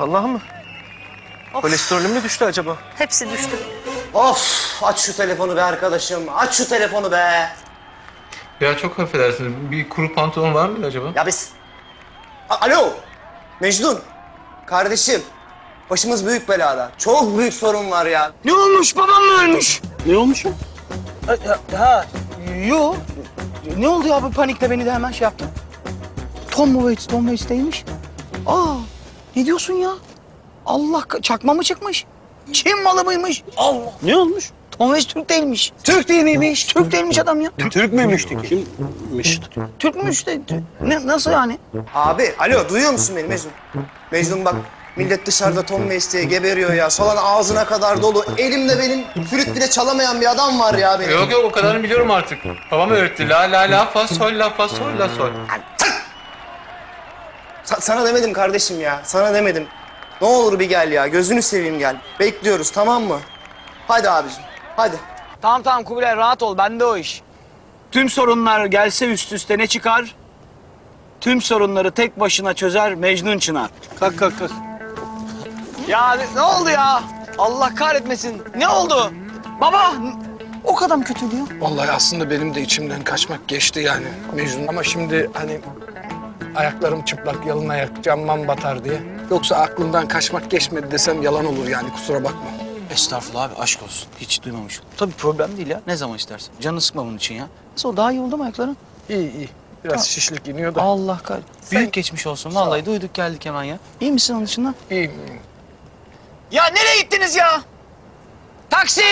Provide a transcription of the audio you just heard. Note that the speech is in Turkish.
Allah'ım mı? Of. Kolesterolüm mü düştü acaba? Hepsi düştü. Of aç şu telefonu be arkadaşım. Aç şu telefonu be. Ya çok affedersiniz. Bir kuru pantolon var mıydı acaba? Ya biz... A- Alo Mecnun. Kardeşim. Başımız büyük belada. Çok büyük sorun var ya. Ne olmuş? Babam mı ölmüş? Ne olmuş? Ha, ha, yo. Ne oldu ya bu panikle beni de hemen şey yaptın? Tom Waits, Tom Waits değilmiş. Aa, ne diyorsun ya? Allah, çakma mı çıkmış? Çin malı mıymış? Allah. Ne olmuş? Tom Waits Türk değilmiş. Türk değil miymiş? Türk değilmiş adam ya. Türk müymüştü? Kimmiş? Türkmüş de. Ne, nasıl yani? Abi alo duyuyor musun beni Mecnun? Mecnun bak millet dışarıda Tom diye geberiyor ya. Salon ağzına kadar dolu. Elimde benim flüt bile çalamayan bir adam var ya benim. Yok yok o kadarını biliyorum artık. Babam öğretti. La la la fa sol la fa sol la sol. Sa- sana demedim kardeşim ya. Sana demedim. Ne olur bir gel ya. Gözünü seveyim gel. Bekliyoruz tamam mı? Hadi abicim. Hadi. Tamam tamam Kubilay rahat ol bende o iş. Tüm sorunlar gelse üst üste ne çıkar? Tüm sorunları tek başına çözer Mecnun Çınar. Kalk kalk kalk. Ya ne, oldu ya? Allah kahretmesin. Ne oldu? Baba o kadar mı kötü diyor? Vallahi aslında benim de içimden kaçmak geçti yani Mecnun. Ama şimdi hani ayaklarım çıplak, yalın ayak, camman batar diye. Yoksa aklımdan kaçmak geçmedi desem yalan olur yani kusura bakma. Estağfurullah abi aşk olsun. Hiç duymamışım. Tabii problem değil ya. Ne zaman istersen. Canını sıkma bunun için ya. Nasıl daha iyi oldu mu ayakların? İyi iyi. Biraz şişlik iniyor da. Allah kahretsin. Büyük geçmiş olsun. Vallahi duyduk geldik hemen ya. İyi misin onun dışında? İyiyim. Ya nereye gittiniz ya? Taksi!